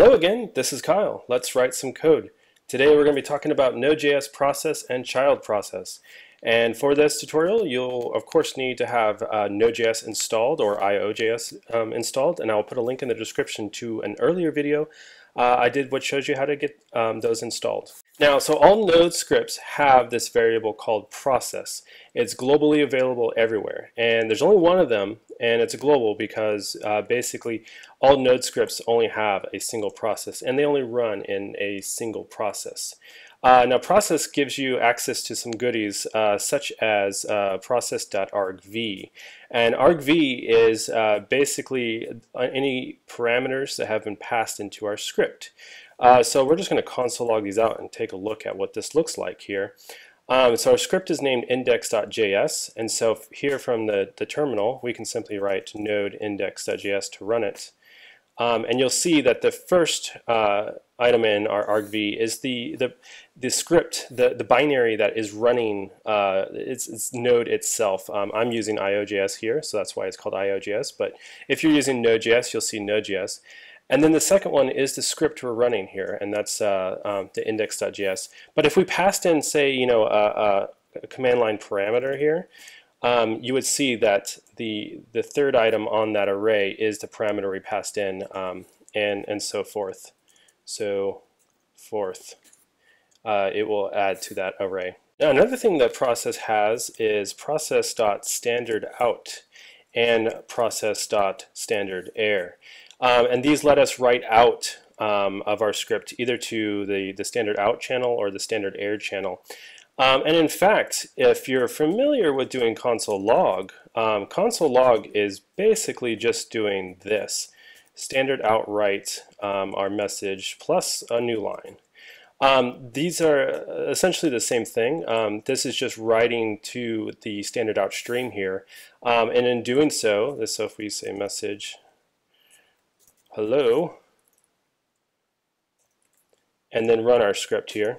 Hello again, this is Kyle. Let's write some code. Today we're going to be talking about Node.js process and child process. And for this tutorial, you'll of course need to have uh, Node.js installed or IO.js um, installed, and I'll put a link in the description to an earlier video uh, I did what shows you how to get um, those installed. Now, so all Node scripts have this variable called process. It's globally available everywhere, and there's only one of them, and it's global because uh, basically all Node scripts only have a single process, and they only run in a single process. Uh, now process gives you access to some goodies uh, such as uh, process.argv. And argv is uh, basically uh, any parameters that have been passed into our script. Uh, so we're just going to console log these out and take a look at what this looks like here. Um, so our script is named index.js and so here from the, the terminal we can simply write node index.js to run it. Um, and you'll see that the first uh, item in our argv is the, the, the script, the, the binary that is running uh, its, its node itself. Um, I'm using IOJS here, so that's why it's called IOJS. But if you're using Node.js, you'll see Node.js. And then the second one is the script we're running here, and that's uh, um, the index.js. But if we passed in, say, you know, a, a command line parameter here, um, you would see that the, the third item on that array is the parameter we passed in um, and, and so forth. So forth, uh, it will add to that array. Now another thing that process has is process.standardout and process.standardair. Um, and these let us write out um, of our script either to the, the standard out channel or the standard air channel. Um, and in fact, if you're familiar with doing console log, um, console log is basically just doing this. Standard out write um, our message plus a new line. Um, these are essentially the same thing. Um, this is just writing to the standard out stream here. Um, and in doing so, this so if we say message hello, and then run our script here,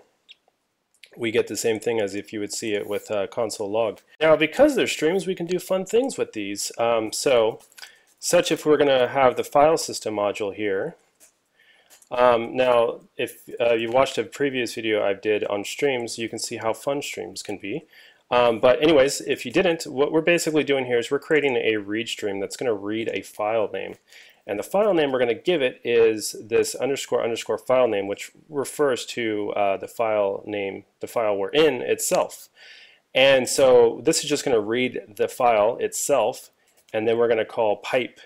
we get the same thing as if you would see it with uh, console log. Now because they're streams we can do fun things with these. Um, so such if we're going to have the file system module here. Um, now if uh, you watched a previous video I did on streams you can see how fun streams can be. Um, but anyways, if you didn't, what we're basically doing here is we're creating a read stream that's going to read a file name. And the file name we're going to give it is this underscore underscore file name, which refers to uh, the file name, the file we're in itself. And so this is just going to read the file itself, and then we're going to call pipe,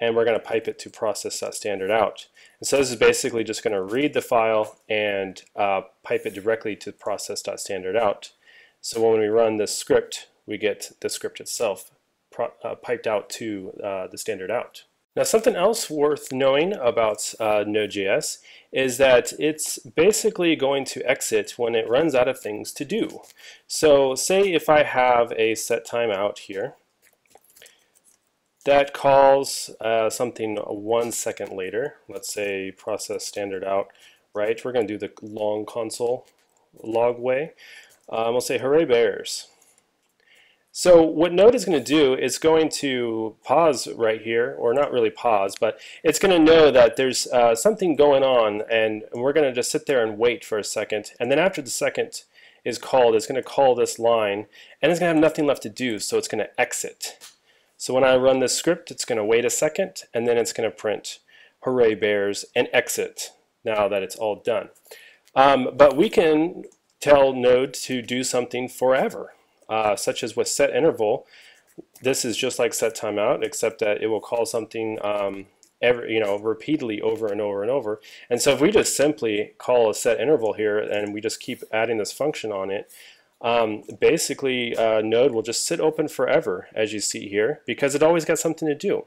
and we're going to pipe it to process.standardout. And so this is basically just going to read the file and uh, pipe it directly to process.standard out. So when we run this script, we get the script itself uh, piped out to uh, the standard out. Now something else worth knowing about uh, Node.js is that it's basically going to exit when it runs out of things to do. So say if I have a set timeout here that calls uh, something one second later, let's say process standard out, right? We're going to do the long console log way. Um, we'll say hooray bears. So what Node is going to do is going to pause right here, or not really pause, but it's going to know that there's uh, something going on, and we're going to just sit there and wait for a second. And then after the second is called, it's going to call this line, and it's going to have nothing left to do, so it's going to exit. So when I run this script, it's going to wait a second, and then it's going to print hooray bears and exit now that it's all done. Um, but we can tell Node to do something forever uh, such as with set interval, this is just like set timeout, except that it will call something um, every, you know, repeatedly over and over and over. And so if we just simply call a set interval here and we just keep adding this function on it, um, basically uh, Node will just sit open forever, as you see here, because it always got something to do.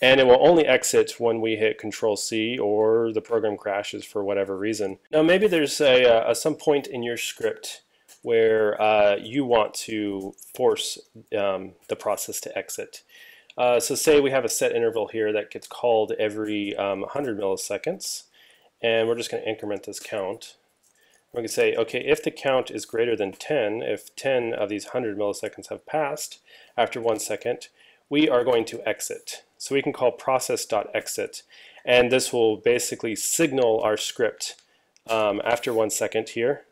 And it will only exit when we hit Control C or the program crashes for whatever reason. Now maybe there's a, a, some point in your script where uh, you want to force um, the process to exit. Uh, so say we have a set interval here that gets called every um, 100 milliseconds, and we're just going to increment this count. We can say, okay, if the count is greater than 10, if 10 of these 100 milliseconds have passed after one second, we are going to exit. So we can call process.exit. And this will basically signal our script um, after one second here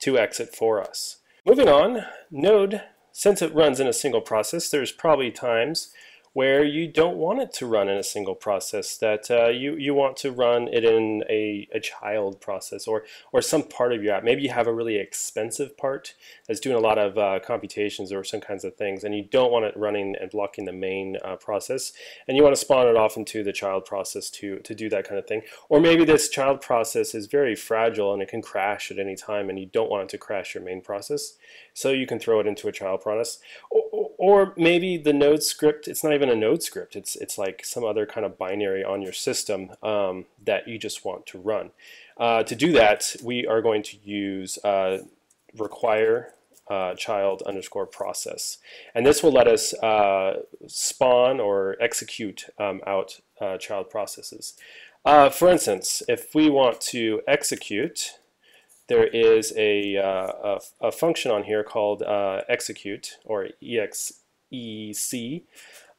to exit for us. Moving on, Node, since it runs in a single process, there's probably times where you don't want it to run in a single process, that uh, you, you want to run it in a, a child process or, or some part of your app. Maybe you have a really expensive part that's doing a lot of uh, computations or some kinds of things, and you don't want it running and blocking the main uh, process, and you want to spawn it off into the child process to, to do that kind of thing. Or maybe this child process is very fragile and it can crash at any time, and you don't want it to crash your main process, so you can throw it into a child process. Or, or maybe the node script, it's not even a node script, it's, it's like some other kind of binary on your system um, that you just want to run. Uh, to do that, we are going to use uh, require uh, child underscore process. And this will let us uh, spawn or execute um, out uh, child processes. Uh, for instance, if we want to execute there is a, uh, a, a, function on here called uh, execute or exec.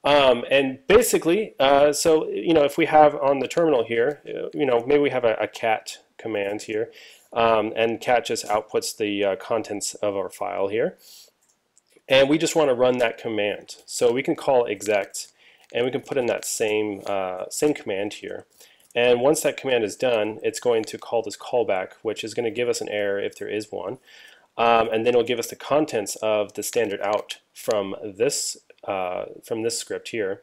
Um, and basically, uh, so you know, if we have on the terminal here, you know, maybe we have a, a cat command here, um, and cat just outputs the uh, contents of our file here, and we just want to run that command. So we can call exec, and we can put in that same uh, same command here. And once that command is done, it's going to call this callback, which is going to give us an error if there is one. Um, and then it'll give us the contents of the standard out from this uh, from this script here,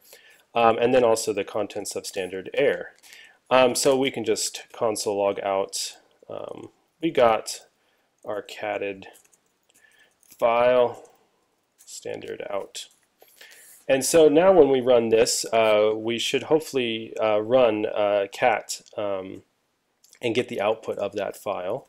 um, and then also the contents of standard error. Um, so we can just console log out. Um, we got our catted file standard out. And so now when we run this, uh, we should hopefully uh, run uh, cat um, and get the output of that file.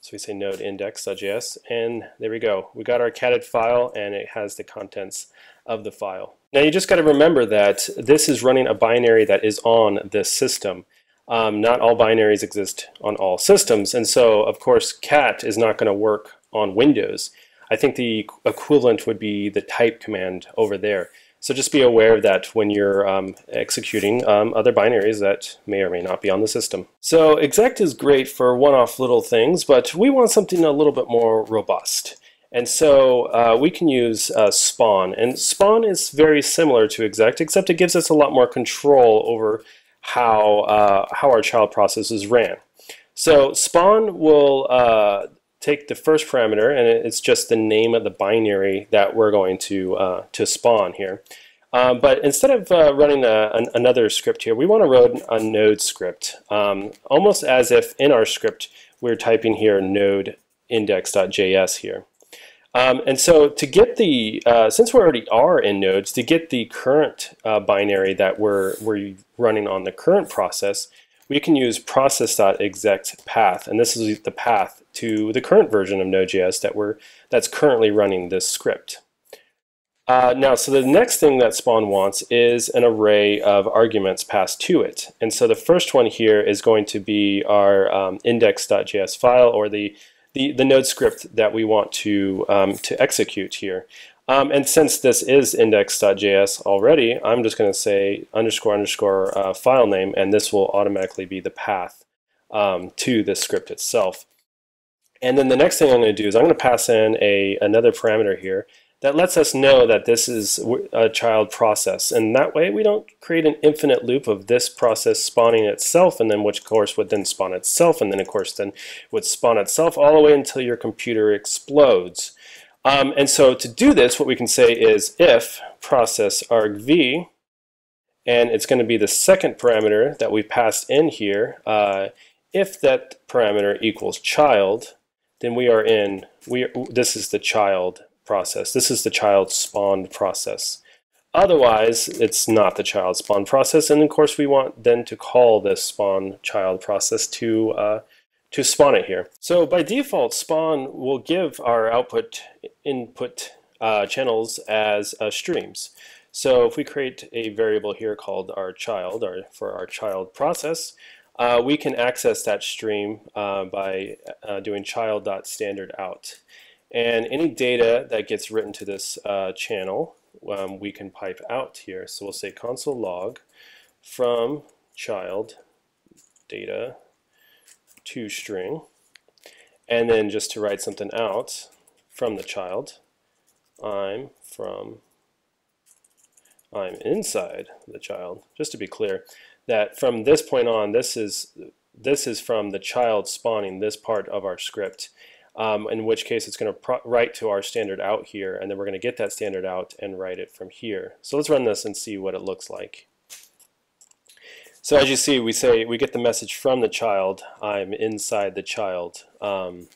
So we say node index.js, and there we go. We got our catted file, and it has the contents of the file. Now you just got to remember that this is running a binary that is on this system. Um, not all binaries exist on all systems, and so of course cat is not going to work on Windows. I think the equivalent would be the type command over there. So just be aware of that when you're um, executing um, other binaries that may or may not be on the system. So exec is great for one-off little things, but we want something a little bit more robust. And so uh, we can use uh, spawn. And spawn is very similar to exec, except it gives us a lot more control over how, uh, how our child processes ran. So spawn will uh, take the first parameter, and it's just the name of the binary that we're going to, uh, to spawn here. Um, but instead of uh, running a, an, another script here, we want to run a node script, um, almost as if in our script we're typing here node index.js here. Um, and so to get the, uh, since we already are in nodes, to get the current uh, binary that we're, we're running on the current process, we can use process.exec path, and this is the path to the current version of Node.js that we're that's currently running this script. Uh, now, so the next thing that Spawn wants is an array of arguments passed to it. And so the first one here is going to be our um, index.js file or the, the, the, node script that we want to, um, to execute here. Um, and since this is index.js already, I'm just going to say underscore underscore uh, file name, and this will automatically be the path um, to this script itself. And then the next thing I'm going to do is I'm going to pass in a another parameter here that lets us know that this is a child process. And that way we don't create an infinite loop of this process spawning itself and then which course would then spawn itself and then of course then would spawn itself all the way until your computer explodes. Um, and so to do this, what we can say is if process argv, and it's going to be the second parameter that we passed in here, uh, if that parameter equals child, then we are in, we this is the child process. This is the child spawned process. Otherwise, it's not the child spawn process, and of course we want then to call this spawn child process to uh, to spawn it here. So by default, spawn will give our output input uh, channels as uh, streams. So if we create a variable here called our child, or for our child process, uh, we can access that stream uh, by uh, doing child.standardout. And any data that gets written to this uh, channel, um, we can pipe out here. So we'll say console log from child data to string. And then just to write something out from the child, I'm from, I'm inside the child, just to be clear, that from this point on, this is, this is from the child spawning this part of our script. Um, in which case it's going to write to our standard out here, and then we're going to get that standard out and write it from here. So let's run this and see what it looks like. So as you see, we say we get the message from the child. I'm inside the child. Um,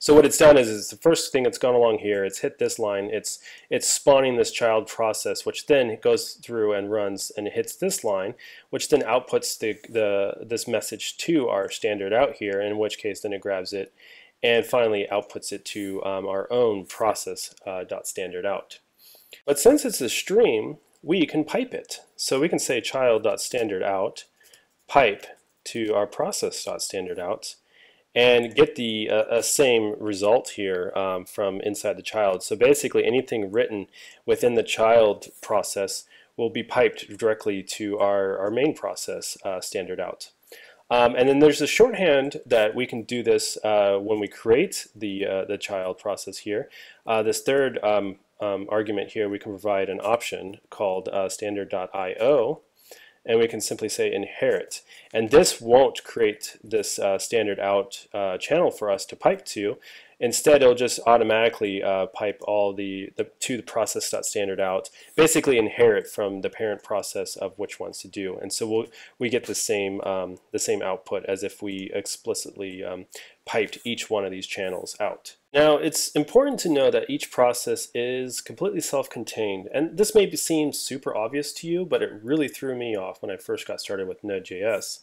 so what it's done is, is the first thing that's gone along here. It's hit this line. It's it's spawning this child process, which then goes through and runs and hits this line, which then outputs the the this message to our standard out here. In which case, then it grabs it, and finally outputs it to um, our own process uh, dot standard out. But since it's a stream, we can pipe it. So we can say child.standardout pipe to our process.standardout and get the uh, same result here um, from inside the child. So basically anything written within the child process will be piped directly to our, our main process uh, standard out. Um, and then there's a shorthand that we can do this uh, when we create the, uh, the child process here. Uh, this third um, um, argument here, we can provide an option called uh, standard.io, and we can simply say inherit. And this won't create this uh, standard out uh, channel for us to pipe to. Instead, it'll just automatically uh, pipe all the, the to the process.standard out, basically inherit from the parent process of which ones to do. And so we'll, we get the same um, the same output as if we explicitly um, piped each one of these channels out. Now, it's important to know that each process is completely self-contained, and this may seem super obvious to you, but it really threw me off when I first got started with Node.js.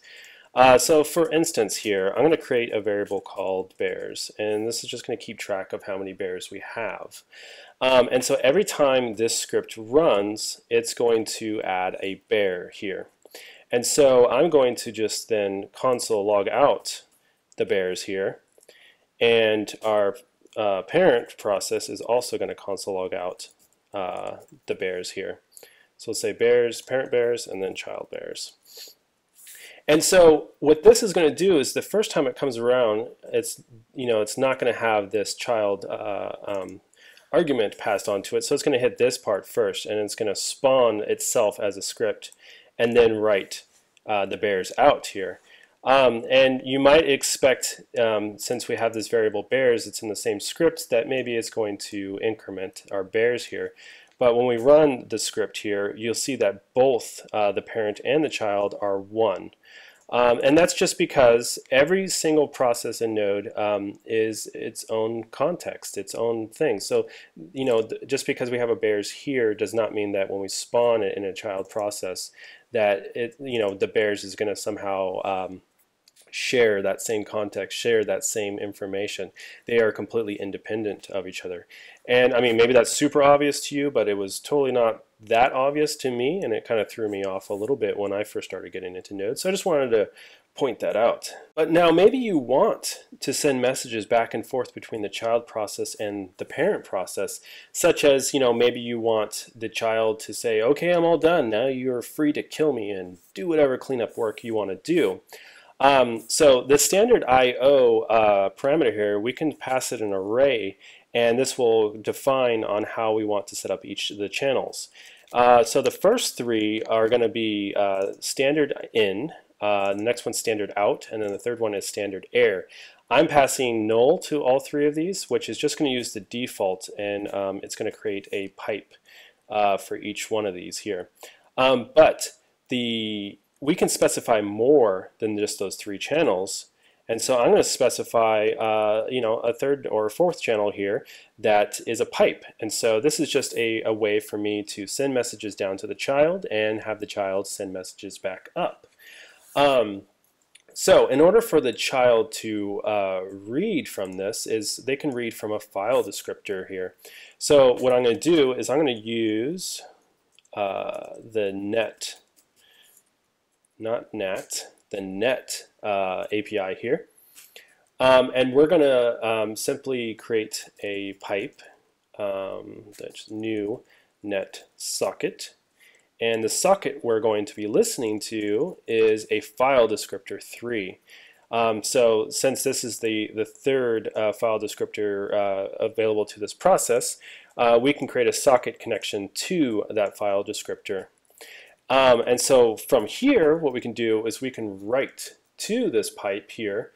Uh, so for instance here, I'm going to create a variable called bears, and this is just going to keep track of how many bears we have. Um, and so every time this script runs, it's going to add a bear here. And so I'm going to just then console log out the bears here, and our uh, parent process is also going to console log out uh, the bears here. So let's say bears, parent bears, and then child bears. And so what this is going to do is the first time it comes around, it's you know it's not going to have this child uh, um, argument passed on to it. So it's going to hit this part first, and it's going to spawn itself as a script, and then write uh, the bears out here. Um, and you might expect, um, since we have this variable bears, it's in the same script, that maybe it's going to increment our bears here. But when we run the script here, you'll see that both uh, the parent and the child are 1. Um, and that's just because every single process in Node um, is its own context, its own thing. So, you know, just because we have a bears here does not mean that when we spawn it in a child process, that it, you know, the bears is going to somehow um, share that same context, share that same information. They are completely independent of each other. And I mean, maybe that's super obvious to you, but it was totally not that obvious to me, and it kind of threw me off a little bit when I first started getting into Node. So I just wanted to point that out. But now maybe you want to send messages back and forth between the child process and the parent process, such as, you know, maybe you want the child to say, okay, I'm all done. Now you're free to kill me and do whatever cleanup work you want to do. Um, so the standard I.O. Uh, parameter here, we can pass it an array, and this will define on how we want to set up each of the channels. Uh, so the first three are going to be uh, standard in, uh, the next one standard out, and then the third one is standard air. I'm passing null to all three of these, which is just going to use the default, and um, it's going to create a pipe uh, for each one of these here. Um, but the we can specify more than just those three channels. And so I'm going to specify, uh, you know, a third or fourth channel here that is a pipe. And so this is just a, a way for me to send messages down to the child and have the child send messages back up. Um, so in order for the child to uh, read from this is they can read from a file descriptor here. So what I'm going to do is I'm going to use uh, the net not NAT, the NET uh, API here. Um, and we're going to um, simply create a pipe um, that's new net socket. And the socket we're going to be listening to is a file descriptor 3. Um, so since this is the, the third uh, file descriptor uh, available to this process, uh, we can create a socket connection to that file descriptor. Um, and so from here, what we can do is we can write to this pipe here,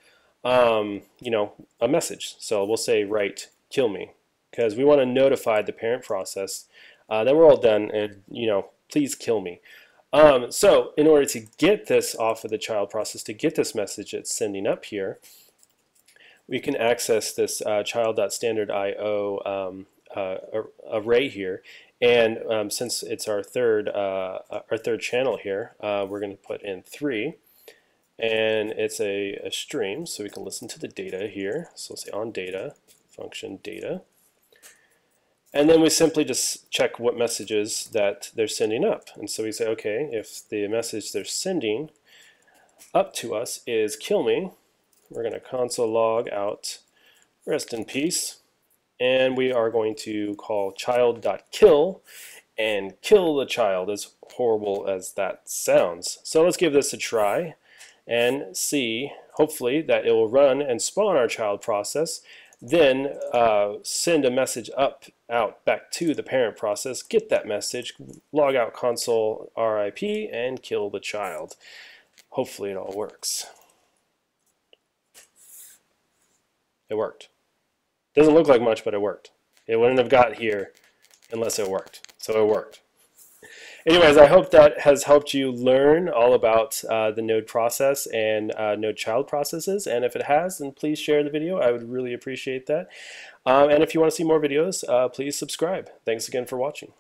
um, you know, a message. So we'll say write kill me because we want to notify the parent process uh, we're all done and, you know, please kill me. Um, so in order to get this off of the child process, to get this message it's sending up here, we can access this uh, child.standard.io array here. And um, since it's our third, uh, our third channel here, uh, we're going to put in 3. And it's a, a stream, so we can listen to the data here. So we'll say on data, function data. And then we simply just check what messages that they're sending up. And so we say, okay, if the message they're sending up to us is kill me, we're going to console log out rest in peace. And we are going to call child.kill and kill the child, as horrible as that sounds. So let's give this a try and see, hopefully, that it will run and spawn our child process then uh, send a message up out back to the parent process, get that message, log out console RIP, and kill the child. Hopefully it all works. It worked. Doesn't look like much, but it worked. It wouldn't have got here unless it worked. So it worked anyways, I hope that has helped you learn all about uh, the node process and uh, node child processes. And if it has, then please share the video. I would really appreciate that. Um, and if you want to see more videos, uh, please subscribe. Thanks again for watching.